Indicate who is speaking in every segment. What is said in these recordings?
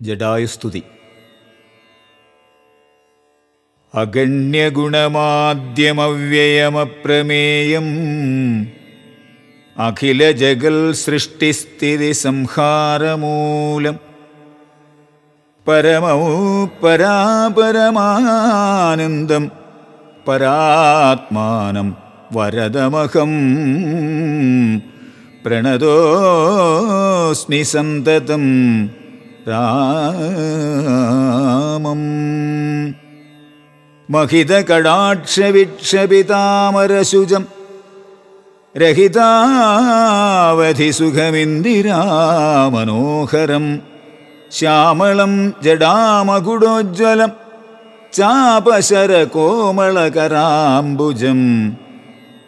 Speaker 1: ജഡായുസ്തുതി. അഗണ്യഗുണമാദ്യമവ്യയമപ്രമേയം അഖില ജഗൽ സൃഷ്ടിസ്ഥിതി സംഹാരമൂലം പരമൗ പരാപരമാനന്ദം പരാത്മാനം വരദമഹം പ്രണതോസ്മി സന്തതം രാമം. മഹിതകടാക്ഷവിക്ഷപിതാമരശുജം. രഹിതാവധിസുഖമിന്ദിരാമനോഹരം. ശ്യാമളം ജഡാമകുടോജ്വലം ചാപശരകോമളകരാംബുജം.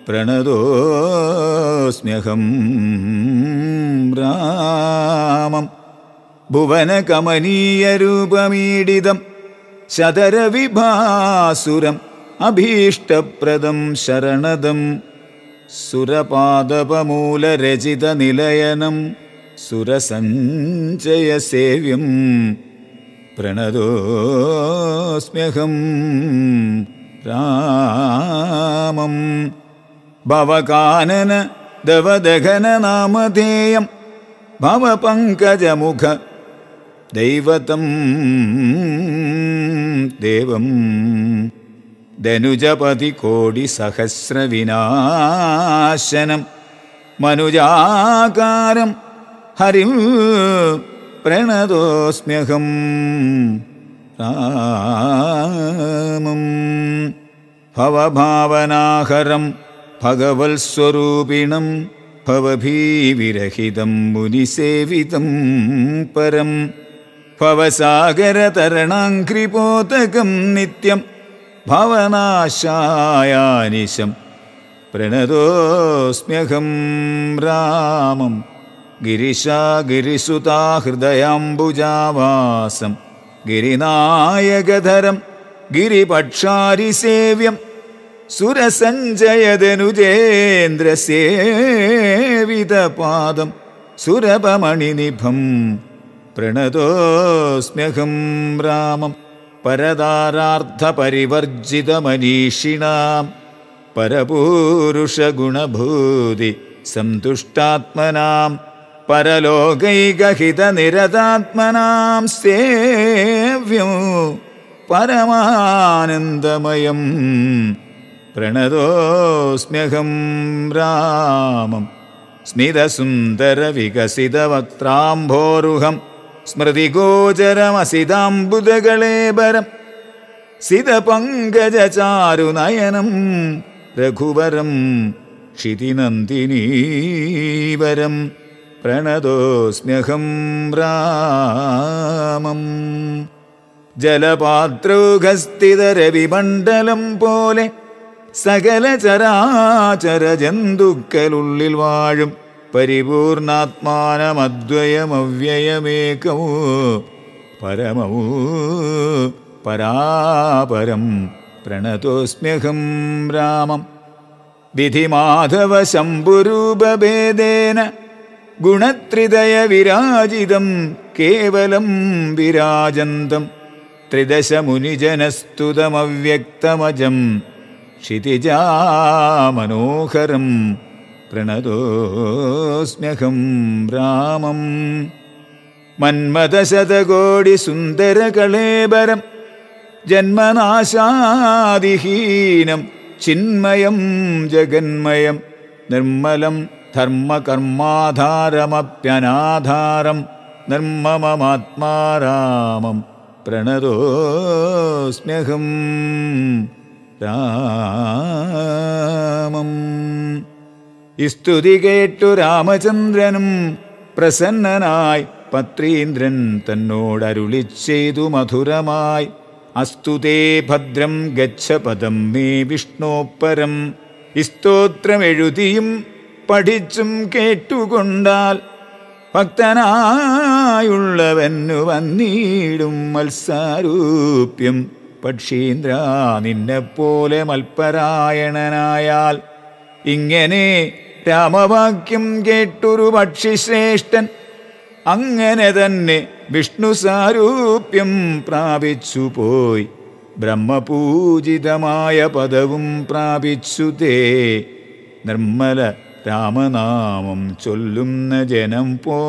Speaker 1: പ്രണതോസ്മ്യഹം രാമം. भुवनकमनीयरूपमीडितं शतरविभासुरम् अभीष्टप्रदं शरणदं सुरपादपमूलरचितनिलयनं सुरसञ्चयसेव्यं प्रणदोऽस्म्यहं रामं भवकानन दवदघननामधेयं भवपङ्कजमुख दैवतं देवं दनुजपतिकोटिसहस्रविनाशनं मनुजाकारं हरिं प्रणतोऽस्म्यहं रामं भवभावनाहरं भगवत्स्वरूपिणं भवभीविरहितं मुनिसेवितं परम्। भवसागरतरणाङ्घ्रिपोतकं नित्यं भवनाशायानिशं प्रणतोऽस्म्यहं रामं गिरिशा गिरिसुता हृदयाम्बुजावासं गिरिनायकधरं गिरिपक्षारिसेव्यं सुरसञ्जयदनुजेन्द्रसेवितपादं सुरभमणिनिभम् प्रणतोऽस्म्यहं रामं परदारार्थपरिवर्जितमनीषिणां परपूरुषगुणभूति सन्तुष्टात्मनां परलोकैकहितनिरतात्मनां सेव्यं परमानन्दमयं प्रणतोऽस्म्यहं रामं स्मितसुन्दरविकसितवक्त्राम्भोरुहम् സ്മൃതിഗോചരമസിതാംബുദകളേബരം സിതപങ്കജചാരുനയനം രഘുവരം ക്ഷിതിനന്ദിനീവരം. പ്രണതോസ്മ്യഹം രാമം. ജലപാത്രൗഘസ്ഥിതരവിമണ്ഡലം പോലെ സകല ചരാചര ജന്തുക്കളുള്ളിൽ വാഴും. परिपूर्णात्मानमद्वयमव्ययमेकौ परमौ परापरं प्रणतोऽस्म्यहं रामम् विधिमाधवशम्भुरूपभेदेन गुणत्रिदयविराजितं केवलं विराजन्तं त्रिदशमुनिजनस्तुतमव्यक्तमजं क्षितिजामनोहरम् प्रणतोऽस्म्यहं रामम्। मन्मदशदगोडिसुन्दरकळेबरं जन्मनाशादिहीनं चिन्मयं जगन्मयं निर्मलं धर्मकर्माधारमप्यनाधारं निर्मममात्मा रामं प्रणतोऽस्म्यहं रामम्। സ്തുതി കേട്ടു രാമചന്ദ്രനും പ്രസന്നനായി പത്രീന്ദ്രൻ തന്നോടരുളി ചെയ്തു മധുരമായി. അസ്തുതേ ഭദ്രം ഗച്ഛപദം മേ വിഷ്ണോപ്പരം. സ്തോത്രമെഴുതിയും പഠിച്ചും കേട്ടുകൊണ്ടാൽ ഭക്തനായുള്ളവനു വന്നീടും മത്സാരൂപ്യം. പക്ഷീന്ദ്ര നിന്നെപ്പോലെ മൽപരായണനായാൽ ഇങ്ങനെ രാമവാക്യം കേട്ടൊരു പക്ഷിശ്രേഷ്ഠൻ അങ്ങനെ തന്നെ വിഷ്ണു സാരൂപ്യം പ്രാപിച്ചു പോയി. ബ്രഹ്മപൂജിതമായ പദവും പ്രാപിച്ചു തേ. നിർമ്മല രാമനാമം ചൊല്ലുന്ന ജനം പോലേ.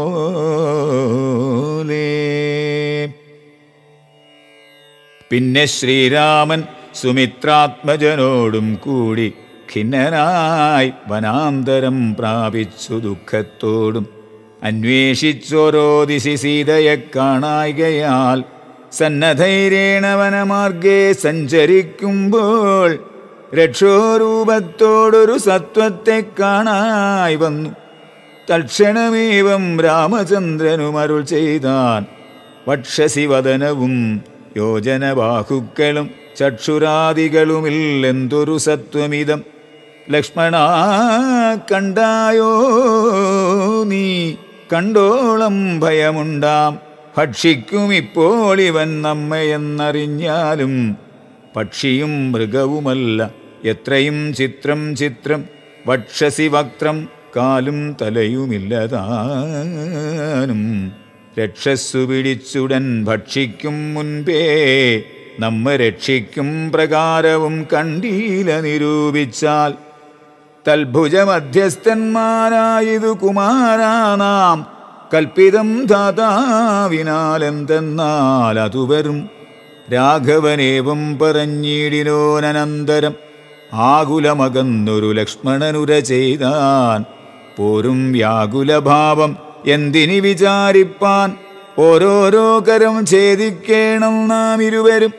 Speaker 1: പിന്നെ ശ്രീരാമൻ സുമിത്രാത്മജനോടും കൂടി ഖിന്നനായി വനാന്തരം പ്രാപിച്ചു ദുഃഖത്തോടും അന്വേഷിച്ചോരോ ദിശി സീതയെ കാണായികയാൽ സന്നധൈരേണ വനമാർഗേ സഞ്ചരിക്കുമ്പോൾ രക്ഷോരൂപത്തോടൊരു സത്വത്തെ കാണായി വന്നു. തക്ഷണമേവം രാമചന്ദ്രനും അരുൾ ചെയ്താൻ വക്ഷസിവദനവും യോജനബാഹുക്കളും ചക്ഷുരാദികളുമില്ലെന്തൊരു സത്വമിതം. ലക്ഷ്മണ കണ്ടായോ നീ? കണ്ടോളം ഭയമുണ്ടാം. ഭക്ഷിക്കും ഇപ്പോൾ ഇവൻ നമ്മയെന്നറിഞ്ഞാലും പക്ഷിയും മൃഗവുമല്ല. എത്രയും ചിത്രം ചിത്രം വക്ഷസി വക്ത്രം കാലും തലയുമില്ലതാനും. രക്ഷസ്സു പിടിച്ചുടൻ ഭക്ഷിക്കും മുൻപേ നമ്മ രക്ഷിക്കും പ്രകാരവും കണ്ടീല നിരൂപിച്ചാൽ. തൽഭുജ മധ്യസ്ഥന്മാരായതു കുമാരാനാം കൽപ്പിതം ധാതാവിനാലെന്തെന്നാൽ അതു വരും രാഘവനേവം പറഞ്ഞിടിനോനന്തരം ആകുലമകന്നൊരു ലക്ഷ്മണനുര ചെയ്താൻ. പോരും വ്യാകുലഭാവം എന്തിനി വിചാരിപ്പാൻ. ഓരോരോ കരം ഛേദിക്കേണം നാം ഇരുവരും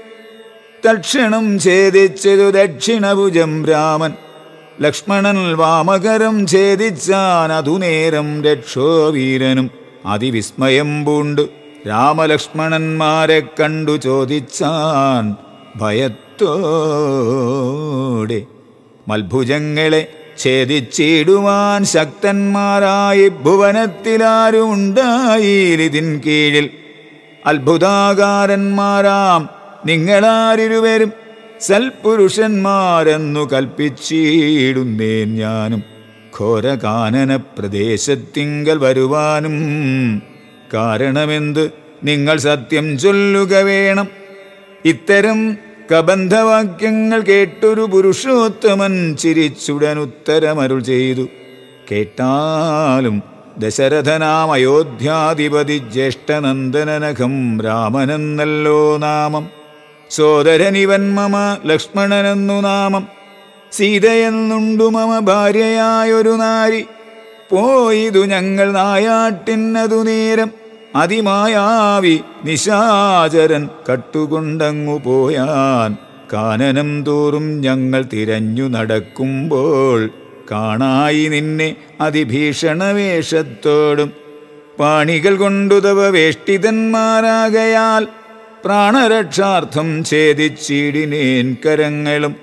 Speaker 1: തക്ഷണം ഛേദിച്ചതു ദക്ഷിണഭുജം രാമൻ. ലക്ഷ്മണൻ വാമകരം ഛേദിച്ചാൻ അതുനേരം രക്ഷോവീരനും അതിവിസ്മയം പൂണ്ട്. രാമലക്ഷ്മണന്മാരെ കണ്ടു ചോദിച്ചാൻ ഭയത്തോടെ മൽഭുജങ്ങളെ ഛേദിച്ചിടുവാൻ ശക്തന്മാരായി ഭുവനത്തിലാരുണ്ടായിരിതിൻ കീഴിൽ. അത്ഭുതാകാരന്മാരാം നിങ്ങളാരിരുവരും. സൽപുരുഷന്മാരെന്നു കൽപ്പിച്ചിടുന്നേൻ ഞാനും. ഘോരകാനന പ്രദേശത്തിങ്കൽ വരുവാനും കാരണമെന്ത്? നിങ്ങൾ സത്യം ചൊല്ലുക വേണം. ഇത്തരം കബന്ധവാക്യങ്ങൾ കേട്ടൊരു പുരുഷോത്തമൻ ചിരിച്ചുടൻ ഉത്തരമരുൾ ചെയ്തു. കേട്ടാലും ദശരഥനാം അയോധ്യാധിപതി ജ്യേഷ്ഠനന്ദനനഖം രാമനെന്നല്ലോ നാമം. സോദരനിവൻ മമ ലക്ഷ്മണനെന്നു നാമം. സീതയെന്നുണ്ടു മമ ഭാര്യയായൊരു നാരി. പോയിതു ഞങ്ങൾ നായാട്ടിന്നതു നേരം. അതിമായാവി നിശാചരൻ കട്ടുകൊണ്ടങ്ങു പോയാൻ. കാനനം തോറും ഞങ്ങൾ തിരഞ്ഞു നടക്കുമ്പോൾ കാണായി നിന്നെ അതിഭീഷണ വേഷത്തോടും പാണികൾ കൊണ്ടുതവ വേഷ്ടിതന്മാരാകയാൽ പ്രാണരക്ഷാർത്ഥം ഛേദിച്ചിടിനേൻ കരങ്ങളും.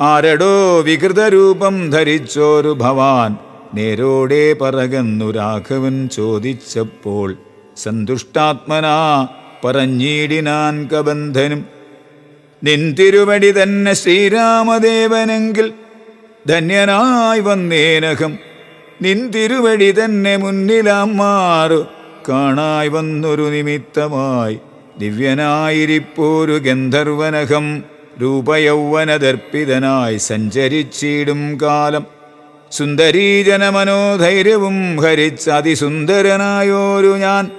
Speaker 1: ആരടോ വികൃതരൂപം ധരിച്ചോരു ഭവാൻ. നേരോടെ പറകന്നു രാഘവൻ ചോദിച്ചപ്പോൾ സന്തുഷ്ടാത്മനാ പറഞ്ഞിടിനാൻ കബന്ധനും. നിൻ തിരുവടി തന്നെ ശ്രീരാമദേവനെങ്കിൽ ധന്യനായി വന്നേനകം നിൻ തിരുവടി തന്നെ മുന്നിലാം മാറു. കാണായി വന്നൊരു നിമിത്തമായി ദിവ്യനായിരിപ്പോരു ഗന്ധർവനകം രൂപയൗവനദർപ്പിതനായി സഞ്ചരിച്ചിടും കാലം. സുന്ദരീജനമനോധൈര്യവും ഹരിച്ചതിസുന്ദരനായോരു ഞാൻ.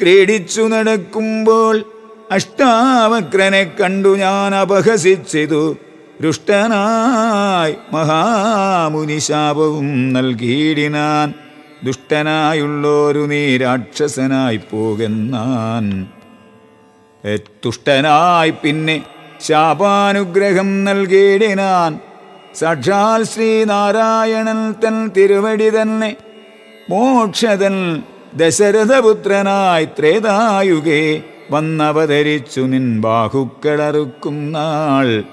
Speaker 1: ക്രീഡിച്ചു നടക്കുമ്പോൾ അഷ്ടാവക്രനെ കണ്ടു ഞാൻ അപഹസിച്ചിതു. രുഷ്ടനായി മഹാമുനിശാപവും നൽകിയിടിനാൻ ദുഷ്ടനായുള്ളോരു നീ രാക്ഷസനായി പോകുന്നാൻ തുഷ്ടനായി പിന്നെ ശാപാനുഗ്രഹം നൽകിയിടിനാൻ സാക്ഷാൽ ശ്രീനാരായണൻ തൻ തിരുവടി തന്നെ മോക്ഷതൻ ദശരഥപുത്രനായി ത്രേതായുകേ വന്നവതരിച്ചു നിൻ ബാഹുക്കളറുക്കും നാൾ.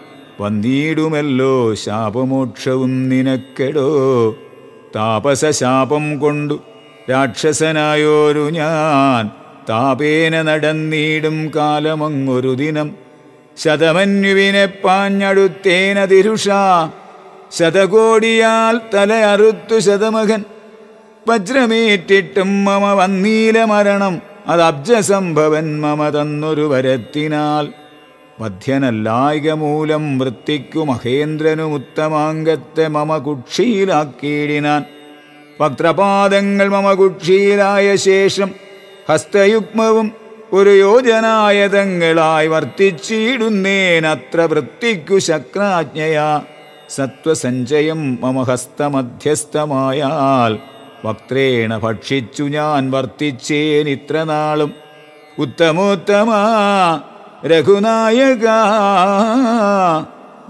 Speaker 1: വന്നീടുമല്ലോ ശാപമോക്ഷവും നിനക്കെടോ. താപസശാപം കൊണ്ടു രാക്ഷസനായോരു ഞാൻ. താപേന നടന്നീടും കാലമങ്ങൊരു ദിനം. ശതമന്യുവിനെ പാഞ്ഞടുത്തേനതിരുഷ ശതകോടിയാൽ തല അറുത്തു ശതമകൻ. വജ്രമേറ്റിട്ടും മമ വന്നീല മരണം. അത് അബ്ജസംഭവൻ മമ തന്നൊരു വരത്തിനാൽ. മധ്യനല്ലായിക മൂലം വൃത്തിക്കു മഹേന്ദ്രനും ഉത്തമാംഗത്തെ മമ കുക്ഷിയിലാക്കിയിടിനാൻ. വക്രപാദങ്ങൾ മമ കുക്ഷിയിലായ ശേഷം ഹസ്തയുഗ്മവും ഒരു യോജനായതങ്ങളായി വർത്തിച്ചിടുന്നേനത്ര വൃത്തിക്കു ശക്രാജ്ഞയാ സത്വസഞ്ചയം മമ ഹസ്തമധ്യസ്ഥമായാൽ വക്രേണ ഭക്ഷിച്ചു ഞാൻ വർത്തിച്ചേനിത്ര നാളും. ഉത്തമോത്തമ രഘുനായക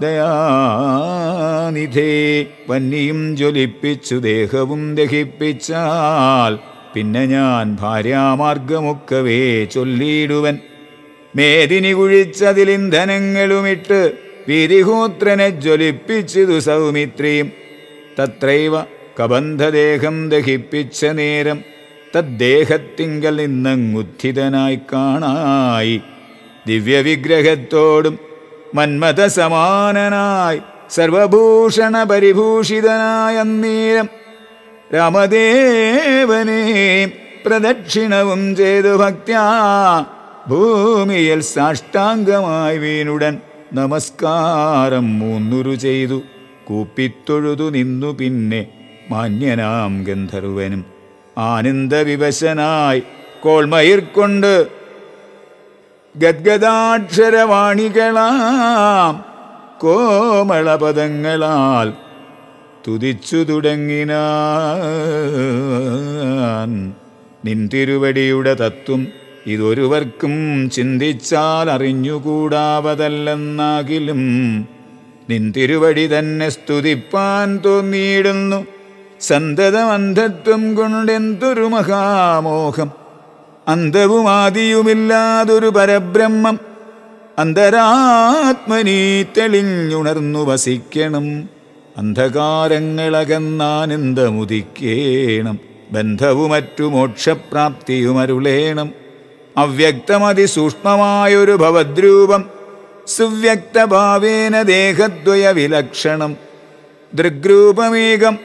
Speaker 1: ദയാനിധേ വന്നിയും ജ്വലിപ്പിച്ചു ദേഹവും ദഹിപ്പിച്ചാൽ പിന്നെ ഞാൻ ഭാര്യാമാർഗമൊക്കവേ ചൊല്ലിയിടുവൻ. മേദിനി കുഴിച്ചതിലിന്ധനങ്ങളുമിട്ട് വീതിഹോത്രനെ ജ്വലിപ്പിച്ചതു സൗമിത്രിയും. തത്രൈവ കബന്ധദേഹം ദഹിപ്പിച്ച നേരം തദ്ദേഹത്തിങ്കൽ നിന്നങ്ങുദ്ധിതനായി കാണായി. ദിവ്യവിഗ്രഹത്തോടും മന്മഥ സമാനനായി സർവഭൂഷണ പരിഭൂഷിതനായ അന്നേരം രാമദേവനെ പ്രദക്ഷിണവും ചെയ്തു ഭക്ത്യാ. ഭൂമിയിൽ സാഷ്ടാംഗമായി വീനുടൻ നമസ്കാരം മൂന്നുരു ചെയ്തു. കൂപ്പിത്തൊഴുതു നിന്നു പിന്നെ മാന്യനാം ഗന്ധർവനും ആനന്ദവിവശനായി കോൾമയിർ കൊണ്ട് ഗദ്ഗദാക്ഷരവാണികളാം കോമളപദങ്ങളാൽ തുതിച്ചു തുടങ്ങിനാൻ. നിൻ തിരുവടിയുടെ തത്വം ഇതൊരുവർക്കും ചിന്തിച്ചാൽ അറിഞ്ഞുകൂടാവതല്ലെന്നാകിലും നിൻ തിരുവടി തന്നെ സ്തുതിപ്പാൻ തോന്നിയിടുന്നു. സന്തതമന്ധത്വം കൊണ്ടെന്തൊരു മഹാമോഹം. അന്തവും ആദിയുമില്ലാതൊരു പരബ്രഹ്മം. അന്തരാത്മനീ തെളിഞ്ഞുണർന്നു വസിക്കണം. അന്ധകാരങ്ങളകന്നാനന്ദമുദിക്കേണം. ബന്ധവുമറ്റു മോക്ഷപ്രാപ്തിയുമരുളേണം അവ്യക്തമതിസൂക്ഷ്മമായൊരു ഭവദ്രൂപം. സുവ്യക്തഭാവേന ദേഹദ്വയ വിലക്ഷണം ദൃഗ്രൂപമേകം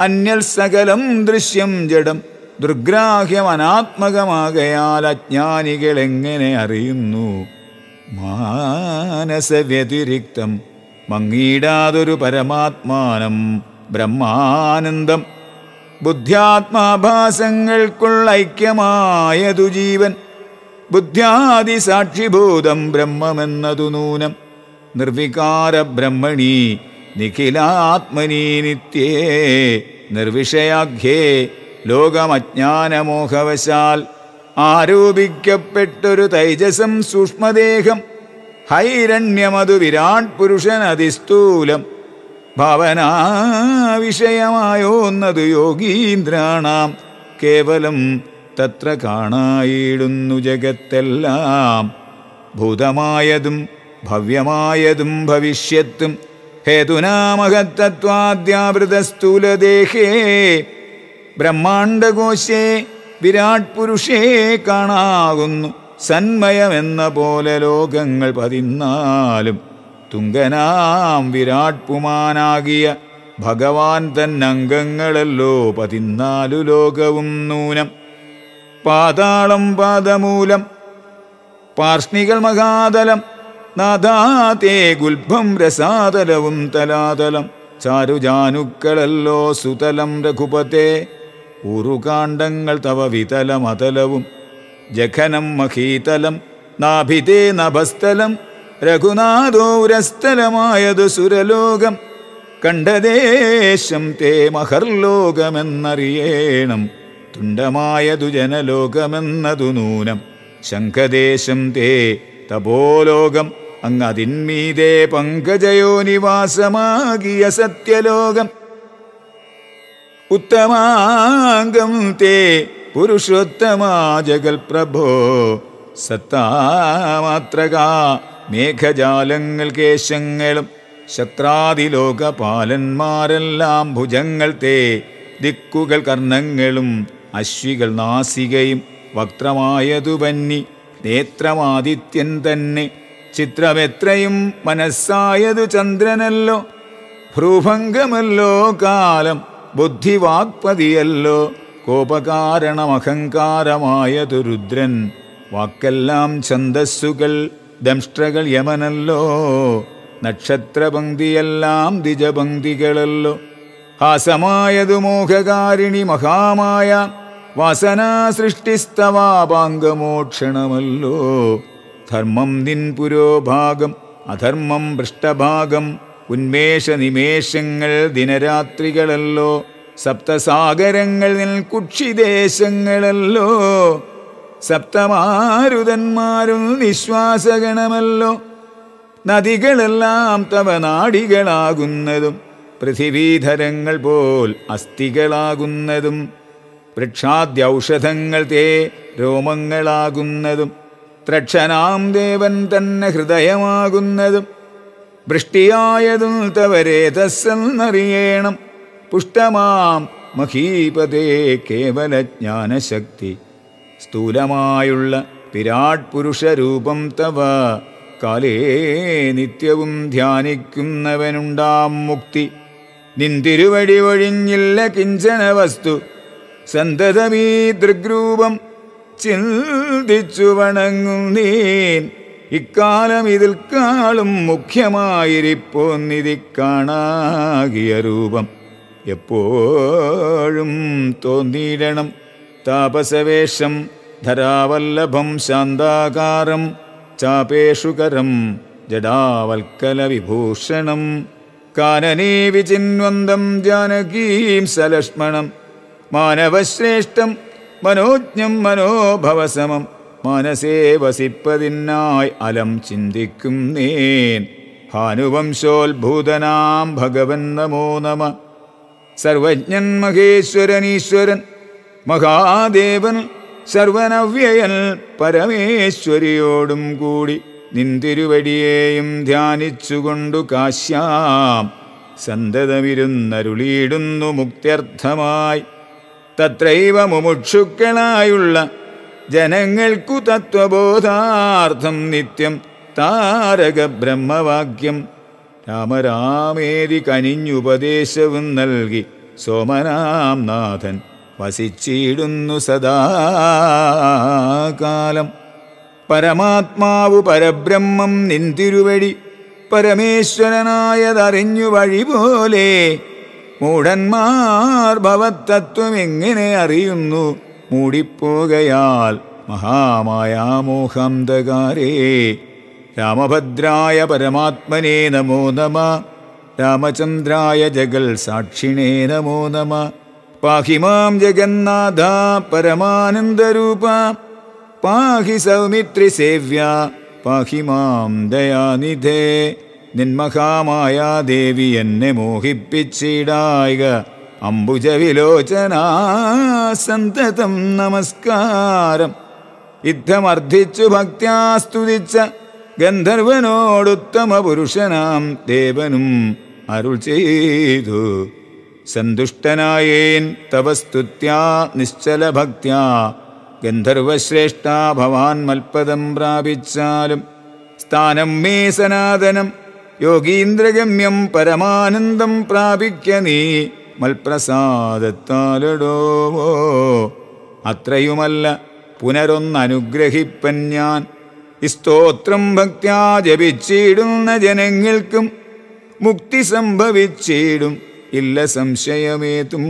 Speaker 1: അന്യൽ സകലം ദൃശ്യം ജഡം. ദുർഗ്രാഹ്യം അനാത്മകമാകയാൽ അജ്ഞാനികൾ എങ്ങനെ അറിയുന്നു? മാനസവ്യതിരിക്തം. മങ്ങിയിടാതൊരു പരമാത്മാനം ബ്രഹ്മാനന്ദം. ബുദ്ധ്യാത്മാഭാസങ്ങൾക്കുള്ള ഐക്യമായതു ജീവൻ. ബുദ്ധ്യാദി സാക്ഷിഭൂതം ബ്രഹ്മമെന്നതു നൂനം. നിർവികാര ബ്രഹ്മണി നിഖിലാത്മനി നിത്യേ. നിർവിഷയാഖ്യേ ലോകമജ്ഞാനമോഹവശാൽ ആരോപിക്കപ്പെട്ടൊരു തൈജസം സൂക്ഷ്മദേഹം. ഹൈരണ്യമതു വിരാട് പുരുഷൻ അതിസ്ഥൂലം. ഭാവനാ വിഷയമായോന്നത് യോഗീന്ദ്രാണാം. കേവലം തത്ര കാണായിടുന്നു ജഗത്തെല്ലാം. ഭൂതമായതും ഭവ്യമായതും ഭവിഷ്യത്തും. ഹേതുനാമഹത്തത്വാദ്യാവൃതസ്ഥൂലദേഹേ. ബ്രഹ്മാണ്ടകോശേ വിരാട് പുരുഷേ കാണാകുന്നു സന്മയമെന്ന പോലെ ലോകങ്ങൾ പതിന്നാലും തുങ്കനാം വിരാട് പുമാനാകിയ ഭഗവാൻ തന്നംഗങ്ങളല്ലോ പതിനാലു ലോകവും നൂനം. പാതാളം പാദമൂലം പാർഷ്ണികൾ മഹാതലം നാദാതേ ഗുൽഭം രസാതലവും തലാതലം ചാരുജാനുക്കളല്ലോ സുതലം രഘുപത്തെ ഉറുകാണ്ഡങ്ങൾ തവ വിതലമതലവും ജഖനം മഹീതലം നാഭിതേ നഭസ്ഥലം രഘുനാഥോരസ്ഥലമായതു സുരലോകം. കണ്ടദേശം തേ മഹർലോകമെന്നറിയേണം തുണ്ടമായതു ജനലോകമെന്നതു നൂനം. ശംഖദേശം തേ തപോലോകം അങ്ങതിന്മീതേ പങ്കജയോ നിവാസമാകിയ സത്യലോകം. ഉത്തമാംഗം തേ പുരുഷോത്തമാ ജഗൽ പ്രഭോ സത്താമാത്രക മേഘജാലങ്ങൾ കേശങ്ങളും ശത്രാതിലോകപാലന്മാരെല്ലാം ഭുജങ്ങൾ തേ ദിക്കുകൾ കർണങ്ങളും അശ്വികൾ നാസികയും വക്രമായതു വന്നി നേത്രമാദിത്യൻ തന്നെ ചിത്രമെത്രയും മനസ്സായതു ചന്ദ്രനല്ലോ ഭ്രൂഭംഗമല്ലോ കാലം ബുദ്ധിവാക്പതിയല്ലോ കോപകാരണമഹങ്കാരമായതു രുദ്രൻ. വാക്കെല്ലാം ഛന്ദസ്സുകൾ ദംഷ്ട്രകൾ യമനല്ലോ. നക്ഷത്രപങ്ക്തിയെല്ലാം ദ്വിജപങ്ക്തികളല്ലോ ഹാസമായതു മോഹകാരിണി മഹാമായ വാസനാ സൃഷ്ടിസ്തവാപാംഗമോക്ഷണമല്ലോ ധർമ്മം നിൻ പുരോഭാഗം അധർമ്മം പൃഷ്ഠഭാഗം ഉന്മേഷ നിമേഷങ്ങൾ ദിനരാത്രികളല്ലോ. സപ്തസാഗരങ്ങൾ നിൽ കുക്ഷിദേശങ്ങളല്ലോ. സപ്തമാരുതന്മാരും നിശ്വാസഗണമല്ലോ. നദികളെല്ലാം തവ നാടികളാകുന്നതും പൃഥിവീധരങ്ങൾ പോൽ അസ്ഥികളാകുന്നതും വൃക്ഷാദ്യൗഷധങ്ങൾ തേ രോമങ്ങളാകുന്നതും ത്രക്ഷനാം ദേവൻ തന്നെ ഹൃദയമാകുന്നതും വൃഷ്ടിയായതും തവരേതസ്സെന്നറിയണം പുഷ്ടമാം മഹീപതേ കേവല ജ്ഞാനശക്തി സ്ഥൂലമായുള്ള വിരാട് പുരുഷരൂപം തവ. കാലേ നിത്യവും ധ്യാനിക്കുന്നവനുണ്ടാം മുക്തി. നിന്തിരുവടി ഒഴിഞ്ഞില്ല കിഞ്ചന വസ്തു സന്തതമീ ദൃഗ്രൂപം ചിന്തിച്ചു വണങ്ങും നീൻ. ഇക്കാലം ഇതിൽ കാളും മുഖ്യമായിരിപ്പോന്നിതി കാണാകിയ രൂപം. എപ്പോഴും തോന്നിയിടണം. താപസവേഷം ധരാവല്ലഭം ശാന്താകാരം ചാപേഷുകരം ജഡാവൽക്കല വിഭൂഷണം കാനനീ വിചിന്വന്തം ജാനകീം സലക്ഷ്മണം മാനവശ്രേഷ്ഠം മനോജ്ഞം മനോഭവസമം മനസേ വസിപ്പതിനായി അലം ചിന്തിക്കും നേൻ. ഭാനുവംശോത്ഭൂതനാം ഭഗവൻ നമോ നമ. സർവജ്ഞൻ മഹേശ്വരൻ ഈശ്വരൻ മഹാദേവൻ സർവനവ്യയൽ പരമേശ്വരിയോടും കൂടി നിന്തിരുവടിയെയും ധ്യാനിച്ചുകൊണ്ടു കാശ്യാം. സന്തതമിരുന്നരുളിയിടുന്നു മുക്തർത്ഥമായി തത്രൈവ മുമുക്ഷുക്കളായുള്ള ജനങ്ങൾക്കു തത്വബോധാർത്ഥം നിത്യം താരക ബ്രഹ്മവാക്യം രാമരാമേരി കനിഞ്ഞുപദേശവും നൽകി സോമനാം നാഥൻ വസിച്ചിടുന്നു സദാകാലം പരമാത്മാവു പരബ്രഹ്മം നിന്തിരുവഴി പരമേശ്വരനായതറിഞ്ഞു വഴി പോലെ മൂഢന്മാർ ഭവത്തത്വം എങ്ങനെ അറിയുന്നു? മൂടിപ്പോകയാൽ മഹാമായാമോഹന്തകാരേ രാമഭദ്രായ പരമാത്മനേ നമോ നമ. രാമചന്ദ്രായ ജഗൽ സാക്ഷിണേ നമോ നമ. പാഹി മാം ജഗന്നാഥ പരമാനന്ദരൂപ. പാഹി സൗമിത്രി സേവ്യ. പാഹി മാം ദയാനിധേ. നിന്മഹാമായ ദേവി എന്നെ മോഹിപ്പിച്ചിടായിക. അംബുജവിലോചന സന്തതം നമസ്കാരം. യുദ്ധമർദ്ധിച്ചു ഭക്ത്യാ സ്തുതിച്ച ഗന്ധർവനോടുത്തമ പുരുഷനാം ദേവനും അരുൾ ചെയ്തു. സന്തുഷ്ടനായേൻ തവസ്തുത്യാ നിശ്ചല ഭക്ത്യാ ഗന്ധർവശ്രേഷ്ഠ ഭവാൻ മൽപദം പ്രാപിച്ചാലും സ്ഥാനം മേ സനാതനം. യോഗീന്ദ്രഗമ്യം പരമാനന്ദം പ്രാപിക്ക നീ മൽപ്രസാദത്താലടോവോ അത്രയുമല്ല പുനരൊന്നനുഗ്രഹിപ്പൻ ഞാൻ. സ്തോത്രം ഭക്ത്യാ ജപിച്ചിടുന്ന ജനങ്ങൾക്കും മുക്തി സംഭവിച്ചിടും. ഇല്ല സംശയമേതും.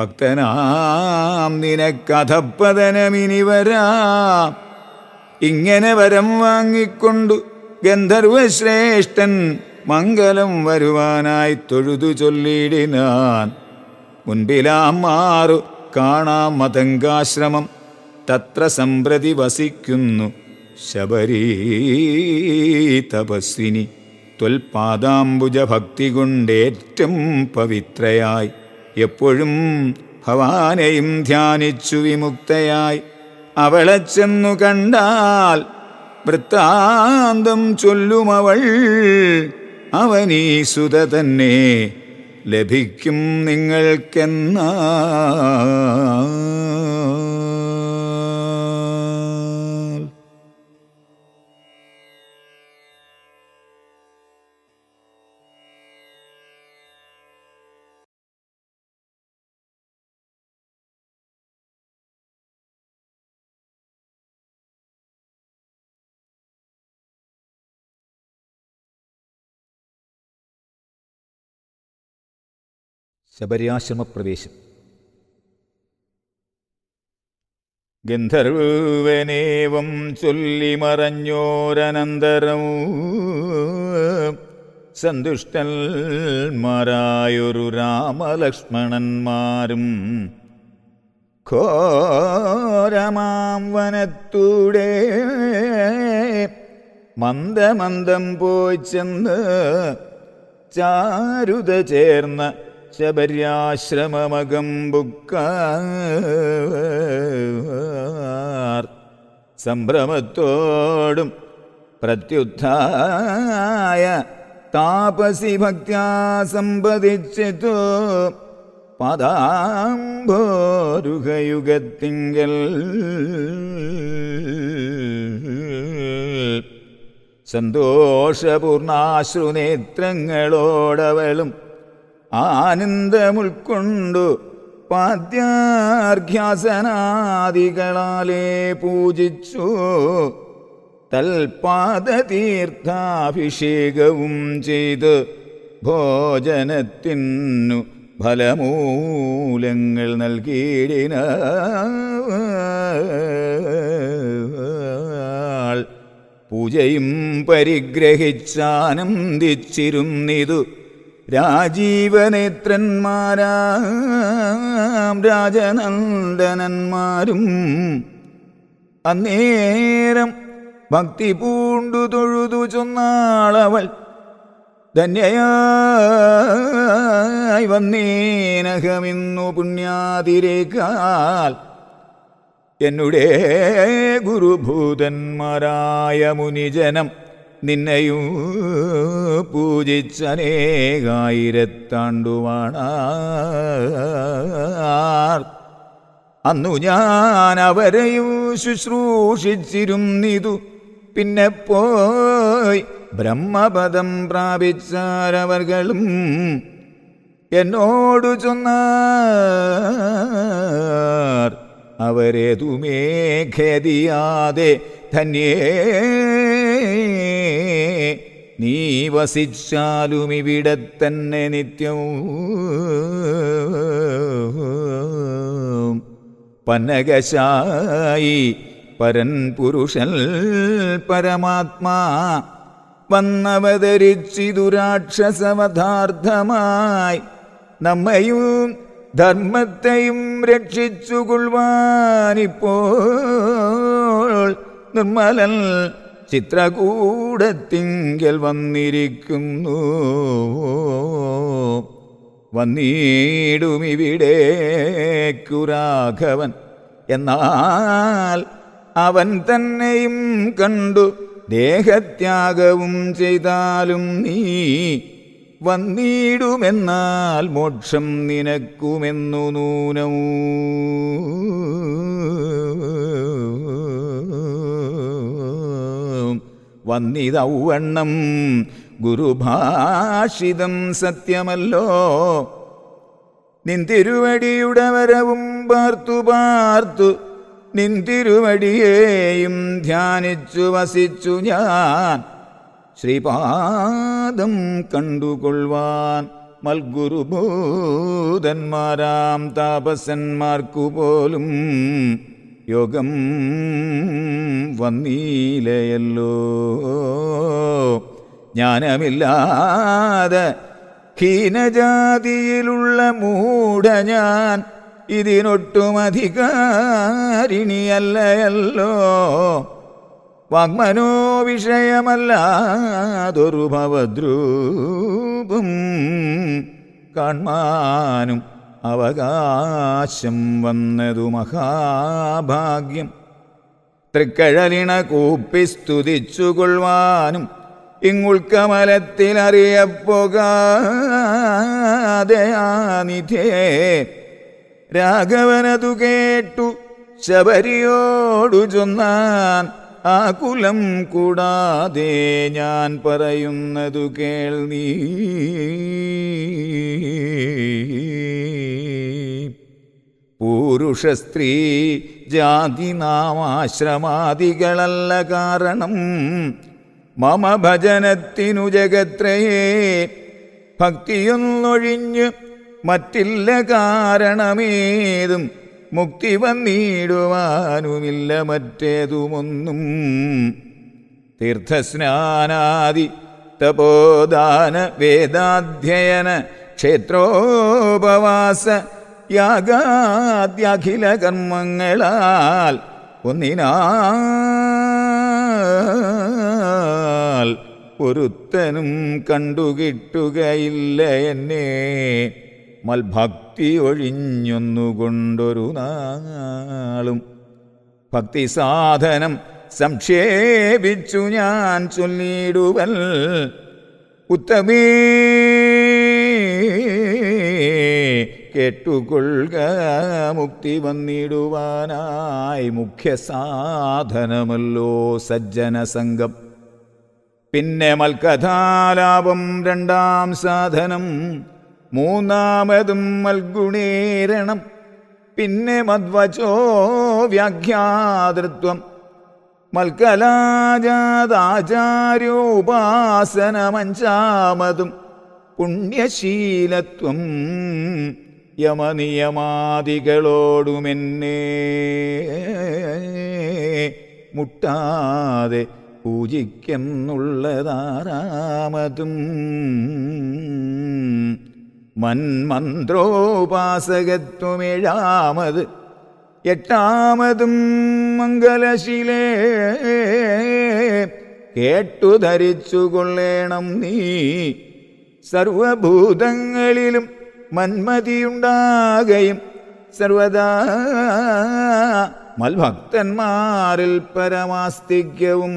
Speaker 1: ഭക്തനാം നിനക്കഥപ്പതനമിനി വരാം ഇങ്ങനെ വരം വാങ്ങിക്കൊണ്ടു ഗന്ധർവശ്രേഷ്ഠൻ മംഗലം വരുവാനായി തൊഴുതു ചൊല്ലിടിനാൻ. മുൻപിലാം മാറു കാണാം മതങ്കാശ്രമം തത്ര സമ്പ്രതി വസിക്കുന്നു. ശബരീ തപസ്വിനി ത്വൽപാദാംബുജ ഭക്തി കൊണ്ടേറ്റം പവിത്രയായി. എപ്പോഴും ഭവാനെയും ധ്യാനിച്ചു വിമുക്തയായി. അവളെ ചെന്നു കണ്ടാൽ വൃത്താന്തം ചൊല്ലുമവൾ. അവനീ സുത തന്നെ ലഭിക്കും നിങ്ങൾക്കെന്നാ. ശബര്യാശ്രമപ്രവേശം. ഗന്ധർവനേവം ചൊല്ലി മറഞ്ഞോരനന്തരം സന്തുഷ്ടന്മാരായൊരു രാമലക്ഷ്മണന്മാരും ഘോരമാം വനത്തൂടെ മന്ദമന്ദം പോയി ചെന്ന് ചാരുത ചേർന്ന ശബര്യാശ്രമമകം ബുക്കാർ. സംഭ്രമത്തോടും പ്രത്യുത്ഥായ താപസി ഭക്യാ സമ്പതിച്ചിതു പദാംഭോരുഹയുഗത്തിങ്കൽ സന്തോഷപൂർണാശ്രുനേത്രങ്ങളോടവളും ആനന്ദമുൾക്കൊണ്ടു പാദ്യാർഘ്യാസനാദികളാലേ പൂജിച്ചു. തൽപാദതീർത്ഥാഭിഷേകവും ചെയ്ത് ഭോജനത്തിനു ഫലമൂലങ്ങൾ നൽകിയിടിന പൂജയും പരിഗ്രഹിച്ചാനന്ദിച്ചിരുന്നിതു രാജീവനേത്രന്മാരാം രാജനന്ദനന്മാരും അന്നേരം ഭക്തി പൂണ്ടു തൊഴുതു ചൊന്നാളവൾ ധന്യയായി വന്നേനഹമിന്നു പുണ്യാതിരേക്കാൽ എന്നുടേ ഗുരുഭൂതന്മാരായ മുനിജനം നിന്നെയും പൂജിച്ചനേകായിരത്താണ്ടുവാണാർ. അന്നു ഞാൻ അവരെയും ശുശ്രൂഷിച്ചിരുന്നിതു. പിന്നെ പോയി ബ്രഹ്മപദം പ്രാപിച്ചാരവർകളും എന്നോടു ചൊന്നാർ. അവരേതുമേ ഖേദിയാതെ ധന്യേ നീ വസിച്ചാലും ഇവിടെ തന്നെ നിത്യവും. പന്നകശായി പരൻ പുരുഷൽ പരമാത്മാ വന്നവതരിച്ചിതുരാക്ഷസവധാർത്ഥമായി നമ്മയും ധർമ്മത്തെയും രക്ഷിച്ചുകൊള്ളുവാനിപ്പോൾ നിർമ്മലൻ ചിത്രകൂടത്തിങ്കൽ വന്നിരിക്കുന്നു. വന്നിടുമിവിടേക്കുരാഘവൻ എന്നാൽ അവൻ തന്നെയും കണ്ടു ദേഹത്യാഗവും ചെയ്താലും നീ വന്നിടുമെന്നാൽ മോക്ഷം നിനക്കുമെന്നു നൂനവും വന്നിതൗവണ്ണം ഗുരുഭാഷിതം സത്യമല്ലോ. നിന്തിരുവടിയുടെ വരവും പാർത്തു പാർത്തു നിന്തിരുവടിയേയും ധ്യാനിച്ചു വസിച്ചു ഞാൻ. ശ്രീപാദം കണ്ടുകൊള്ളുവാൻ മൽഗുരുഭൂതന്മാരാം താപസന്മാർക്കു പോലും യോഗം വന്നീലയല്ലോ. ജ്ഞാനമില്ലാതെ ഹീനജാതിയിലുള്ള മൂഢ ഞാൻ ഇതിനൊട്ടും അധികാരിണിയല്ലയല്ലോ വാഗ്മനോ വിഷയമല്ലാതൊരു ഭവദ്രൂപം കാൺമാനും അവകാശം വന്നതു മഹാഭാഗ്യം. തൃക്കഴലിണ കൂപ്പി സ്തുതിച്ചുകൊള്ളുവാനും ഇങ്ങുൾക്കമലത്തിലറിയപ്പോകാതെയാനിധേ രാഘവനതു കേട്ടു ശബരിയോടു ചൊന്നാൻ ആ കുലം കൂടാതെ ഞാൻ പറയുന്നതു കേൾ നീ. പുരുഷ സ്ത്രീ ജാതി നാമാശ്രമാദികളല്ല കാരണം. മമ ഭജനത്തിനു ജഗത്രയേ ഭക്തിയൊന്നൊഴിഞ്ഞ് മറ്റില്ല കാരണമേതും മുക്തി വന്നിടുവാനുമില്ല മറ്റേതുമൊന്നും. തീർത്ഥസ്നാനാദി തപോദാന വേദാധ്യയന ക്ഷേത്രോപവാസ യാഗാദ്യഖില കർമ്മങ്ങളാൽ ഒന്നിനാൽ ഒരുത്തനും കണ്ടുകിട്ടുകയില്ല എന്നെ. മൽഭക്തി ഒഴിഞ്ഞൊന്നുകൊണ്ടൊരു നാളും. ഭക്തി സാധനം സംക്ഷേപിച്ചു ഞാൻ ചൊല്ലിടുവൽ. ഉത്തമേ കേട്ടുകൊള്ളുക മുക്തി വന്നിടുവാനായി മുഖ്യ സാധനമല്ലോ സജ്ജന സംഘം. പിന്നെ മൽക്കഥാലാപം രണ്ടാം സാധനം. മൂന്നാമതും മൽഗുണീരണം. പിന്നെ മദ്വചോ വ്യാഖ്യാതൃത്വം. മൽക്കലാജാതാചാര്യോപാസനമഞ്ചാമതും. പുണ്യശീലത്വം യമനിയമാദികളോടുമെന്നെ മുട്ടാതെ പൂജിക്കുന്നുള്ളതാറാമതും മന്മന്ത്രോപാസകത്വമേഴാമത്. എട്ടാമതും മംഗലശിലേ. കേട്ടു ധരിച്ചു കൊള്ളേണം നീ. സർവഭൂതങ്ങളിലും മന്മതിയുണ്ടാകയും സർവദാ മൽഭക്തന്മാരിൽ പരമാസ്തിക്യവും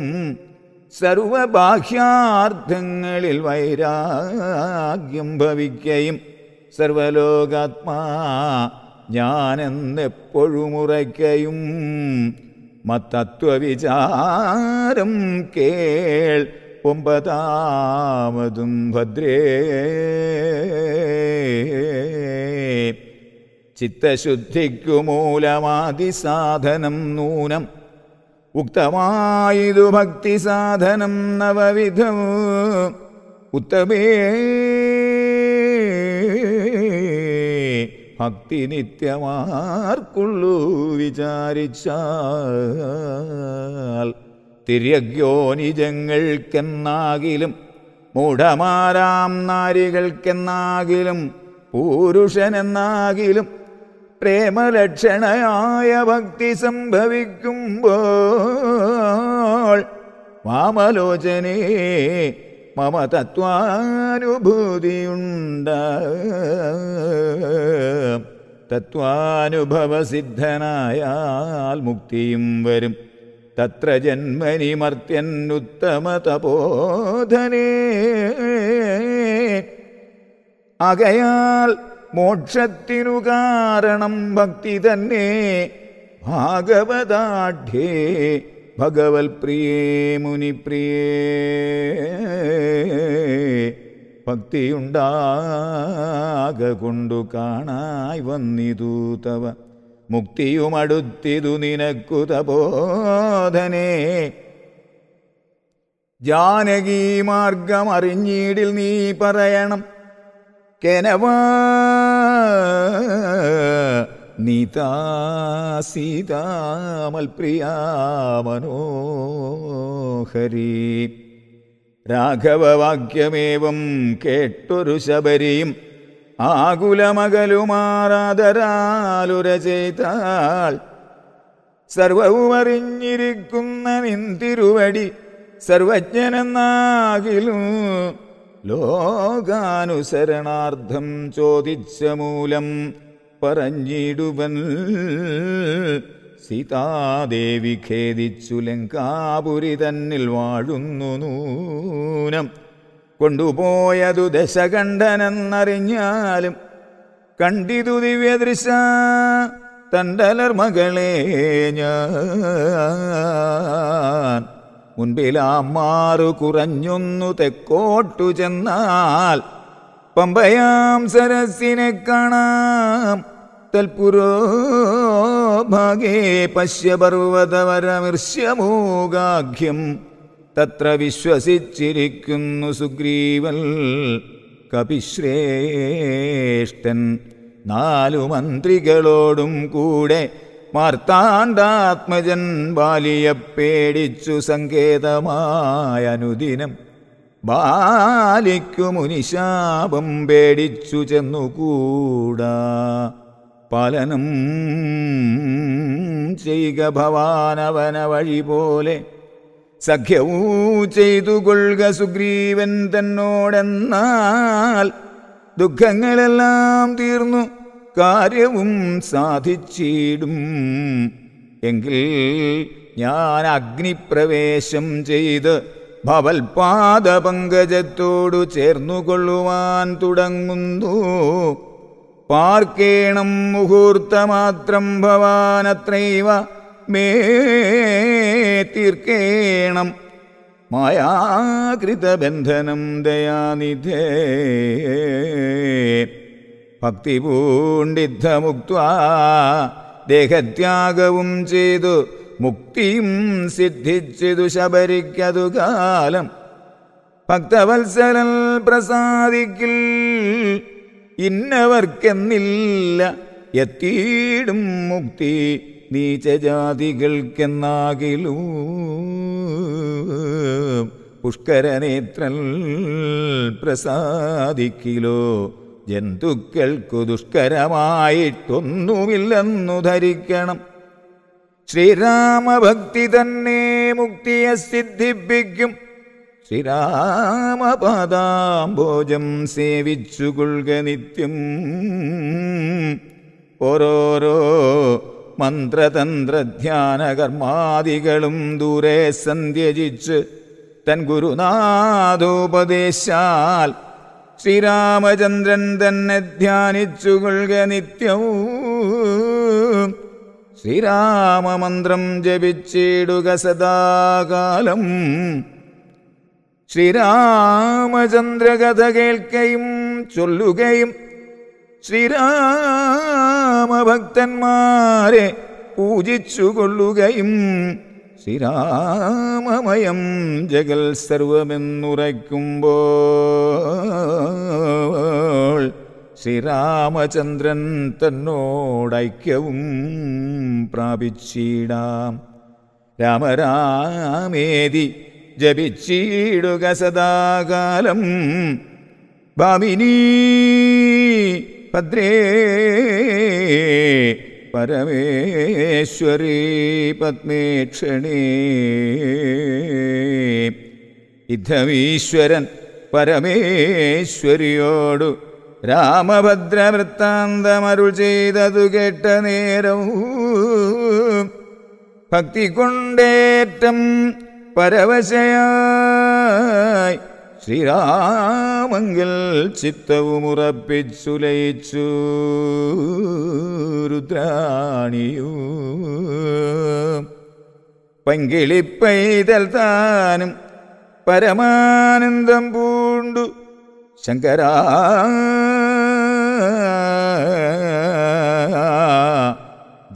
Speaker 1: സർവബാഹ്യാർത്ഥങ്ങളിൽ വൈരാഗ്യം ഭവിക്കയും സർവലോകാത്മാ ഞാനെന്നെപ്പോഴും ഉറയ്ക്കയും. മത്തത്വവിചാരം കേൾ ഒമ്പതാമതും ഭദ്രേ. ചിത്തശുദ്ധിക്കു മൂലമാതിസാധനം നൂനം ഉക്തമായതു ഭക്തി സാധനം നവവിധം. ഉത്തമേ ഭക്തി നിത്യമാർക്കുള്ളൂ വിചാരിച്ചാൽ. തിര്യഗ്യോനിജങ്ങൾക്കെന്നാകിലും മൂഢമാരാം നാരികൾക്കെന്നാകിലും പുരുഷനെന്നാകിലും പ്രേമലക്ഷണയായ ഭക്തി സംഭവിക്കുമ്പോൾ വാമലോചനേ മമ തത്വാനുഭൂതിയുണ്ട. തത്വാനുഭവസിദ്ധനായാൽ മുക്തിയും വരും. തത്ര ജന്മനി മർത്യനുത്തമ തപോധനേ. ആകയാൽ മോക്ഷത്തിനു കാരണം ഭക്തി തന്നെ. ഭാഗവതാഢ്യേ ഭഗവത് പ്രിയേ മുനിപ്രിയേ. ഭക്തിയുണ്ടാക കൊണ്ടു കാണായി വന്നിതു തവ. മുക്തിയുമടുത്തിതു നിനക്കു തബോധനേ ജാനകീ മാർഗമറിഞ്ഞീടിൽ നീ പറയണം. കെനവാ നീതാ സീതാമൽപ്രിയാ മനോഹരി രാഘവവാക്യമേവം കേട്ടൊരു ശബരിയും ആകുലമകലുമാറാതരാലുര ചെയ്താൾ സർവവും അറിഞ്ഞിരിക്കുന്ന നിന്തിരുവടി സർവജ്ഞനെന്നാകിലും ലോകാനുസരണാർത്ഥം ചോദിച്ച മൂലം പറഞ്ഞിടുവൻ. സീതാദേവി ഖേദിച്ചു ലങ്കാപുരി തന്നിൽ വാഴുന്നു നൂനം. കൊണ്ടുപോയതു ദശകണ്ഠനെന്നറിഞ്ഞാലും കണ്ടിതു ദിവ്യദൃശ തണ്ടലർ മകളെ ഞാൻ. മുൻപിലാമാറു കുറഞ്ഞൊന്നു തെക്കോട്ടു ചെന്നാൽ പമ്പയാം സരസിനെ കാണാം. തൽപുരോ ഭാഗേ പശ്യപർവതവരമിർഷ്യമൂകാഖ്യം തത്ര വിശ്വസിച്ചിരിക്കുന്നു സുഗ്രീവൽ കപിശ്രേഷ്ഠൻ. നാലു മന്ത്രികളോടും കൂടെ മാർത്താണ്ഡാത്മജൻ ബാലിയെ പേടിച്ചു സങ്കേതമായ അനുദിനം ബാലിക്കു മുനിശാപം പേടിച്ചു ചെന്നുകൂടാ. പാലനം ചെയ്യുക ഭവാനവന വഴി പോലെ സഖ്യവൂ ചെയ്തു കൊള്ളുക സുഗ്രീവൻ തന്നോടെന്നാൽ ദുഃഖങ്ങളെല്ലാം തീർന്നു. കാര്യവും സാധിച്ചിടും. എങ്കിൽ ഞാൻ അഗ്നിപ്രവേശം ചെയ്ത് ഭവൽപാദപങ്കജത്തോടു ചേർന്നുകൊള്ളുവാൻ തുടങ്ങുന്നു. പാർക്കേണം മുഹൂർത്തമാത്രം ഭവാനത്രൈവ മേ തീർക്കേണം. മായാകൃതബന്ധനം ദയാനിധേ. ഭക്തി പൂണ്ടിദ്ധമുക്ത ദേഹത്യാഗവും ചെയ്തു മുക്തിയും സിദ്ധിച്ചതു ശബരിക്കതു കാലം. ഭക്തവത്സലൽ പ്രസാദിക്കിൽ ഇന്നവർക്കെന്നില്ല എത്തിയിടും മുക്തി നീചജാതികൾക്കെന്നാകിലൂ. പുഷ്കരനേത്രൽ പ്രസാദിക്കിലോ ജന്തുക്കൾക്കു ദുഷ്കരമായിട്ടൊന്നുമില്ലെന്നു ധരിക്കണം. ശ്രീരാമഭക്തി തന്നെ മുക്തിയെ സിദ്ധിപ്പിക്കും. ശ്രീരാമപാദാംബോജം സേവിച്ചുകൊള്ളുക നിത്യം. ഓരോരോ മന്ത്രതന്ത്രധ്യാനകർമാദികളും ദൂരെ സന്ധ്യജിച്ച് തൻ ഗുരുനാഥോപദേശാൽ ശ്രീരാമചന്ദ്രൻ തന്നെ ധ്യാനിച്ചുകൊള്ളുക നിത്യവും. ശ്രീരാമമന്ത്രം ജപിച്ചിടുക സദാകാലം. ശ്രീരാമചന്ദ്രകഥ കേൾക്കുകയും ചൊല്ലുകയും ശ്രീരാമഭക്തന്മാരെ പൂജിച്ചുകൊള്ളുകയും ശ്രീരാമമയം ജഗൽ സർവമെന്നുറയ്ക്കുമ്പോൾ ശ്രീരാമചന്ദ്രൻ തന്നോടൈക്യവും പ്രാപിച്ചിടാം. രാമരാമേതി ജപിച്ചിടുക സദാകാലം. ഭാമിനി ഭദ്രേ പരമേശ്വരി പത്മേക്ഷണേ. യുദ്ധമീശ്വരൻ പരമേശ്വരിയോടു രാമഭദ്രവൃത്താന്തമരുൾ ചെയ്തതു കേട്ട നേരവും ഭക്തി കൊണ്ടേറ്റം പരവശയായി ശ്രീരാമങ്കൽ ചിത്തവുമുറപ്പിച്ചു ലയിച്ചു രുദ്രാണിയൂ. പങ്കിളിപ്പൈതൽ താനും പരമാനന്ദം പൂണ്ടു ശങ്കര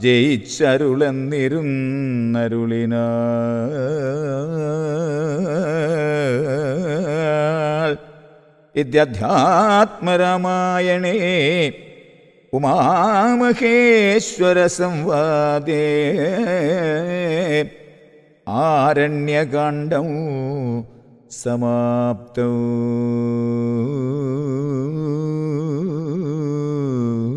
Speaker 1: ജയിച്ചരുളെന്നിരുന്നരുളിന ഉമാമഹേശ്വര സംവാദേ ആരണ്യകാണ്ഡം സമാപ്തവും